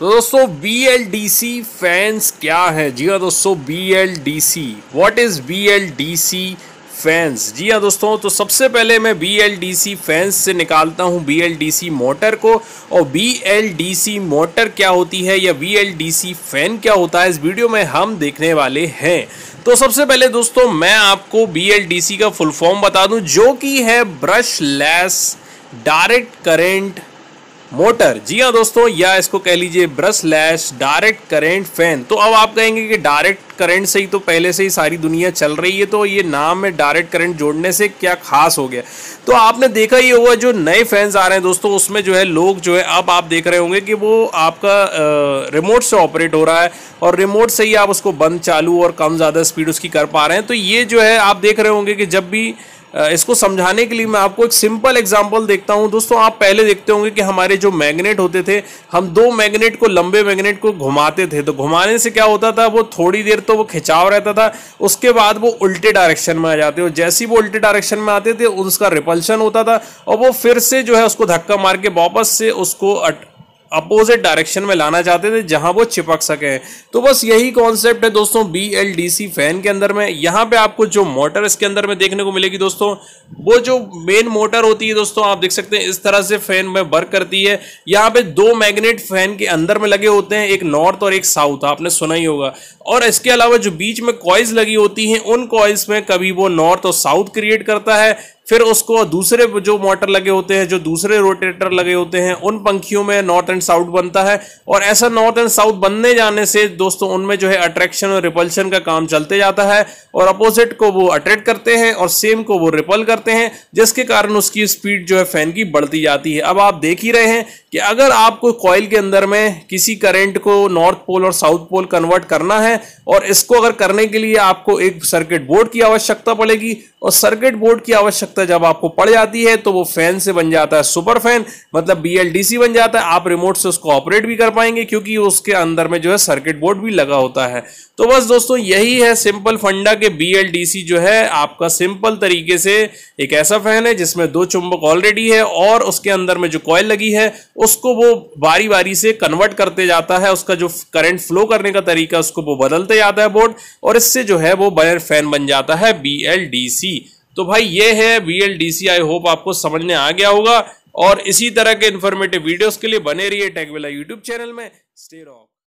तो दोस्तों B L D C fans क्या है? जी हाँ दोस्तों B L D C what is B L D C fans जी हाँ दोस्तों तो सबसे पहले मैं B L D C fans से निकालता हूँ B L D C motor को। और B L D C motor क्या होती है या B L D C fan क्या होता है, इस वीडियो में हम देखने वाले हैं। तो सबसे पहले दोस्तों, मैं आपको बी एल डी सी का फुल फॉर्म बता दूँ, जो कि है brushless direct current motor. जी हाँ दोस्तों, या इसको कह लीजिए brushless, direct current fan. तो अब आप कहेंगे कि डायरेक्ट करंट से ही तो पहले से ही सारी दुनिया चल रही है तो ये नाम में डायरेक्ट करंट जोड़ने से क्या खास हो गया? तो आपने देखा ही होगा जो नए फैंस आ रहे हैं दोस्तों, उसमें जो है लोग जो है अब आप देख रहे होंगे कि वो आपका रिमोट से ऑपरेट हो रहा है और रिमोट से ही आप उसको बंद चालू और कम ज़्यादा स्पीड उसकी कर पा रहे हैं। तो ये जो है आप देख रहे होंगे कि जब भी इसको समझाने के लिए मैं आपको एक सिंपल एग्जांपल देखता हूँ। दोस्तों, आप पहले देखते होंगे कि हमारे जो मैग्नेट होते थे, हम दो मैग्नेट को, लंबे मैग्नेट को घुमाते थे। तो घुमाने से क्या होता था, वो थोड़ी देर तो वो खिंचाव रहता था, उसके बाद वो उल्टे डायरेक्शन में आ जाते और जैसे ही वो उल्टे डायरेक्शन में आते थे, उसका रिपल्शन होता था, और वो फिर से जो है उसको धक्का मार के वापस से उसको अपोजिट डायरेक्शन में लाना चाहते थे, जहाँ वो चिपक सके। तो बस यही कॉन्सेप्ट है दोस्तों B L D C fan के अंदर में। यहाँ पे आपको जो मोटर इसके अंदर में देखने को मिलेगी दोस्तों, वो जो मेन मोटर होती है दोस्तों, आप देख सकते हैं, इस तरह से फ़ैन में वर्क करती है। यहाँ पे दो मैग्नेट फ़ैन के अंदर में लगे होते हैं, एक नॉर्थ और एक साउथ आपने सुना ही होगा। और इसके अलावा जो बीच में कॉइल्स लगी होती हैं, उन कॉइल्स में कभी वो नॉर्थ और साउथ क्रिएट करता है। फिर उसको दूसरे जो मोटर लगे होते हैं, जो दूसरे रोटेटर लगे होते हैं, उन पंखियों में नॉर्थ एंड साउथ बनता है। और ऐसा नॉर्थ एंड साउथ बनने जाने से दोस्तों, उनमें जो है अट्रैक्शन और रिपल्शन का काम चलते जाता है। और अपोजिट को वो अट्रैक्ट करते हैं और सेम को वो रिपल करते हैं, जिसके कारण उसकी स्पीड जो है फ़ैन की बढ़ती जाती है। अब आप देख ही रहे हैं कि अगर आपको कॉयल के अंदर में किसी करंट को नॉर्थ पोल और साउथ पोल कन्वर्ट करना है, और इसको अगर करने के लिए आपको एक सर्किट बोर्ड की आवश्यकता पड़ेगी, और सर्किट बोर्ड की आवश्यकता जब आपको पड़ जाती है तो वो फ़ैन से बन जाता है, सुपर फ़ैन मतलब बीएलडीसी बन जाता है, आप रिमोट से उसको ऑपरेट भी कर पाएँगे क्योंकि उसके अंदर में जो है सर्किट बोर्ड भी लगा होता है। तो बस दोस्तों, यही है सिंपल फंडा के बीएलडीसी जो है आपका सिंपल तरीके से एक ऐसा फ़ैन है जिसमें दो चुंबक ऑलरेडी है और उसके अंदर में जो कॉयल लगी है, उसको वो बारी बारी से कन्वर्ट करते जाता है, उसका जो करंट फ्लो करने का तरीका, उसको वो बदलते जाता है बोर्ड और इससे जो है वो बयर फ़ैन बन जाता है बीएलडीसी तो भाई ये है वीएलडीसी आई होप आपको समझ में आ गया होगा। और इसी तरह के इन्फॉर्मेटिव वीडियोस के लिए बने रहिए टेकविला यूट्यूब चैनल में। Stay rock